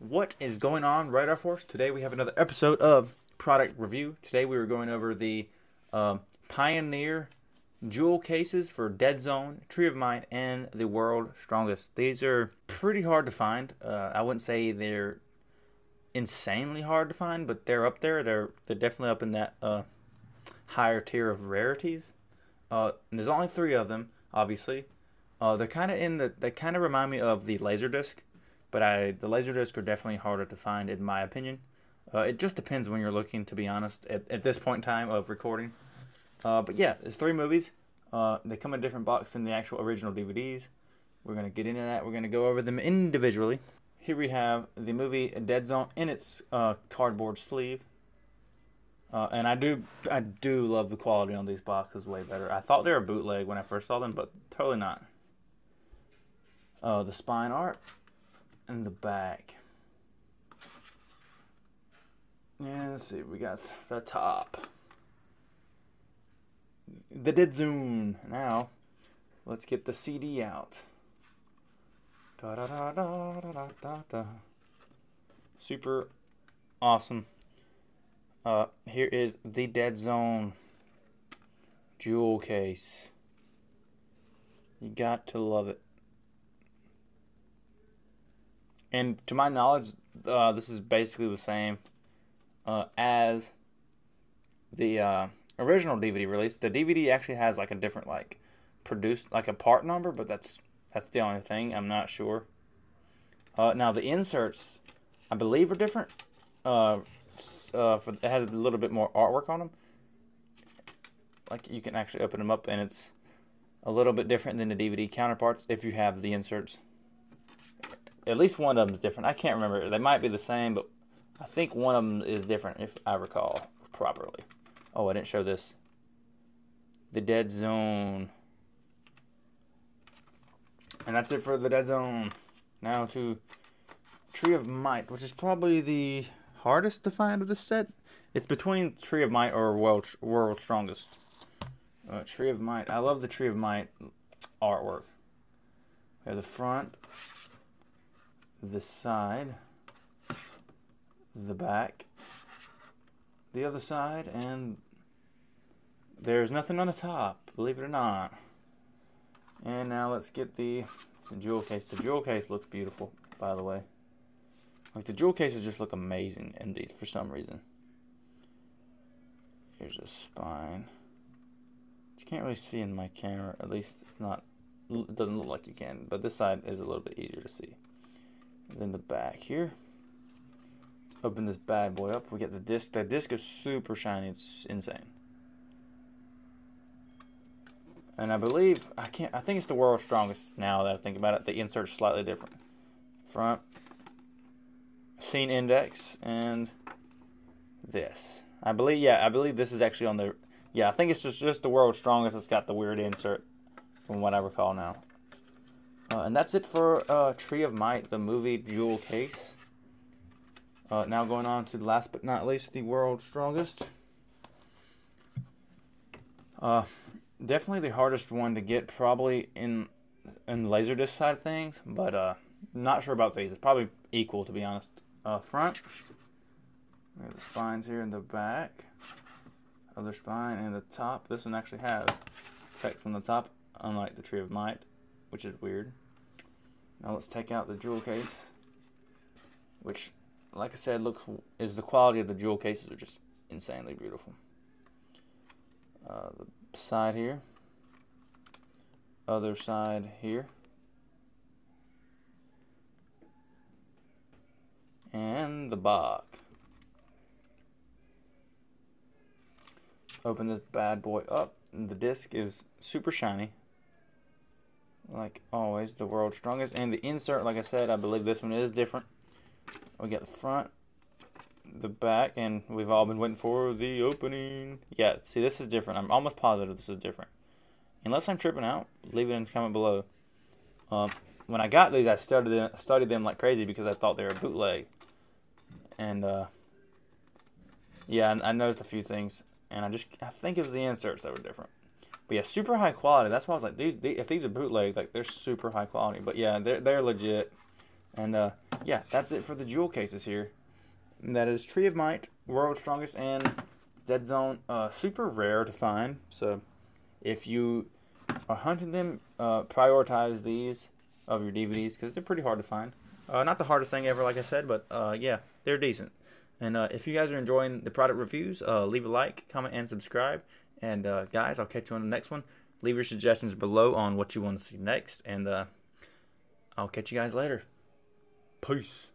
What is going on, Radar Force? Today we have another episode of Product Review. Today we were going over the um, Pioneer jewel cases for Dead Zone, Tree of Might, and the World Strongest. These are pretty hard to find. Uh, I wouldn't say they're insanely hard to find, but they're up there. They're they're definitely up in that uh, higher tier of rarities. Uh, there's only three of them, obviously. Uh, they're kind of in the. They kind of remind me of the Laserdisc, but I the Laserdisc are definitely harder to find in my opinion. Uh, it just depends when you're looking, to be honest. At, at this point in time of recording. Uh, but yeah, there's three movies. Uh, they come in a different box than the actual original DVDs. We're gonna get into that. We're gonna go over them individually. Here we have the movie Dead Zone in its uh, cardboard sleeve. Uh, and I do I do love the quality on these boxes way better. I thought they were bootleg when I first saw them, but totally not. Uh, the spine art and the back. Yeah, let's see. We got the top. The Dead Zone. Now, let's get the CD out. Da da da da da da da da. Super awesome. Uh, here is the Dead Zone jewel case. You got to love it. And to my knowledge, uh, this is basically the same uh, as the uh, original DVD release. The DVD actually has like a different like produced like a part number, but that's that's the only thing. I'm not sure. Uh, now the inserts, I believe, are different. Uh, uh, for, it has a little bit more artwork on them. Like you can actually open them up, and it's a little bit different than the DVD counterparts if you have the inserts. At least one of them is different. I can't remember. They might be the same, but I think one of them is different if I recall properly. Oh, I didn't show this. The Dead Zone. And that's it for the Dead Zone. Now to Tree of Might, which is probably the hardest to find of the set. It's between Tree of Might or World, World Strongest. Uh, Tree of Might. I love the Tree of Might artwork. We have the front, the side, the back, the other side, and there's nothing on the top, believe it or not. And now let's get the, the jewel case. The jewel case looks beautiful, by the way. Like the jewel cases just look amazing in these for some reason. Here's a spine. You can't really see in my camera. At least it's not. It doesn't look like you can. But this side is a little bit easier to see. And then the back here. Let's open this bad boy up. We get the disc. That disc is super shiny. It's insane. And I believe I can't. I think it's the world's strongest. Now that I think about it, the insert's slightly different. Front, scene index, and this. I believe. Yeah, I believe this is actually on the. Yeah, I think it's just just the world's strongest. It's got the weird insert, from what I recall now. Uh, and that's it for uh, Tree of Might, the movie jewel case. Uh, now going on to last but not least, the world's strongest. Uh, definitely the hardest one to get, probably in in laserdisc side of things, but uh, not sure about these. It's probably equal, to be honest. Uh, front, we have the spines here in the back, other spine, and the top. This one actually has text on the top, unlike the Tree of Might, which is weird. Now let's take out the jewel case, which, like I said, look is the quality of the jewel cases are just insanely beautiful. Uh, the side here, other side here, and the box. Open this bad boy up. The disc is super shiny. Like always, the world's strongest. And the insert, like I said, I believe this one is different. We got the front, the back, and we've all been waiting for the opening. Yeah, see, this is different. I'm almost positive this is different. Unless I'm tripping out, leave it in the comment below. Um, when I got these, I studied them, studied them like crazy because I thought they were bootleg. And, uh, yeah, I, I noticed a few things. And I just, I think it was the inserts that were different. But yeah, super high quality. That's why I was like, these, these if these are bootleg, like they're super high quality. But yeah, they're they're legit. And uh, yeah, that's it for the jewel cases here. And that is Tree of Might, World's Strongest, and Dead Zone. Uh, super rare to find. So if you are hunting them, uh, prioritize these of your DVDs because they're pretty hard to find. Uh, not the hardest thing ever, like I said, but uh, yeah, they're decent. And uh, if you guys are enjoying the product reviews, uh, leave a like, comment, and subscribe. And uh, guys, I'll catch you on the next one. Leave your suggestions below on what you want to see next. And uh, I'll catch you guys later. Peace.